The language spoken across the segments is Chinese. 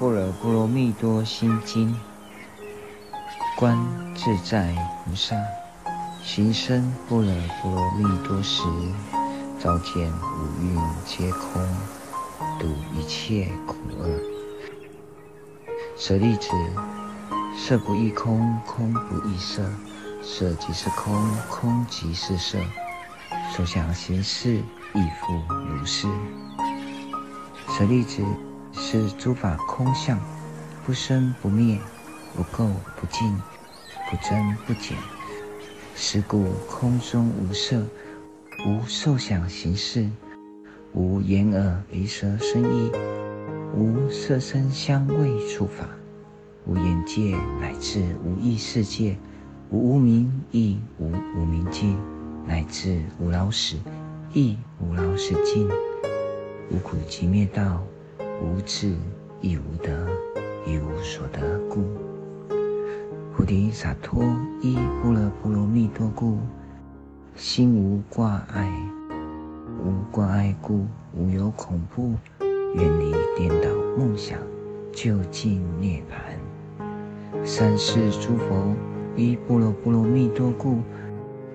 般若波罗蜜多心经》，观自在菩萨行深般若波罗蜜多时，照见五蕴皆空，度一切苦厄。舍利子，色不异空，空不异色，色即是空，空即是色，受想行识亦复如是。舍利子。是诸法空相，不生不灭，不垢不净，不增不减。是故空中无色，无受想行识，无眼耳鼻舌身意，无色声香味触法，无眼界乃至无意识界，无无明亦无无明尽，乃至无老死亦无老死尽，无苦集灭道。无智亦无得，亦无所得故，菩提萨埵依般若波罗蜜多故，心无挂碍，无挂碍故，无有恐怖，远离颠倒梦想，究竟涅槃。三世诸佛依般若波罗蜜多故，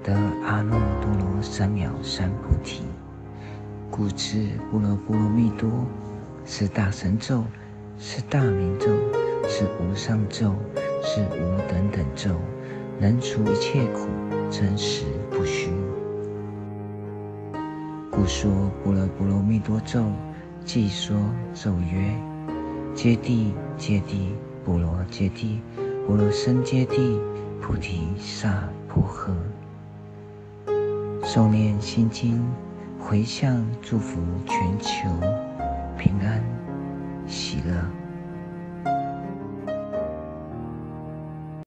得阿耨多罗三藐三菩提。故知般若波罗蜜多。是大神咒，是大明咒，是无上咒，是无等等咒，能除一切苦，真实不虚。故说般若波罗蜜多咒，即说咒曰：揭谛揭谛，波罗揭谛，波罗僧揭谛，菩提萨婆诃。诵念心经，回向祝福全球。平安，喜乐。